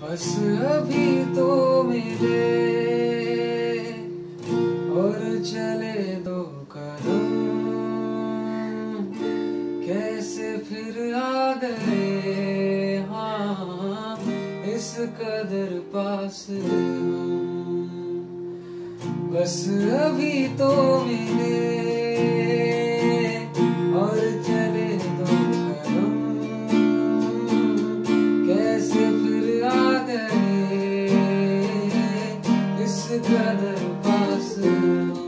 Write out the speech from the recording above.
बस अभी तो मिले और चले दो कदम। कैसे फिर आ गए? हाँ इस कदर पास बस अभी तो मिले। इस कदर